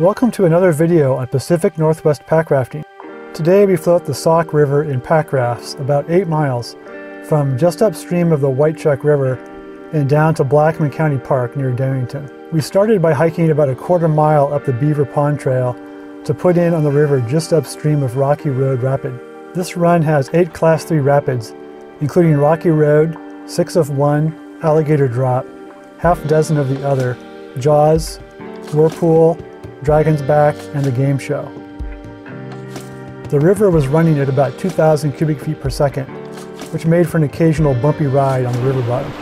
Welcome to another video on Pacific Northwest Pack Rafting. Today we float the Sauk River in pack rafts about 8 miles from just upstream of the White Chuck River and down to Blackman County Park near Darrington. We started by hiking about a quarter mile up the Beaver Pond Trail to put in on the river just upstream of Rocky Road Rapid. This run has 8 Class 3 rapids, including Rocky Road, 6 of 1, Alligator Drop, half dozen of the other, Jaws, Whirlpool, Dragon's Back, and the Game Show. The river was running at about 2,000 cubic feet per second, which made for an occasional bumpy ride on the river bottom.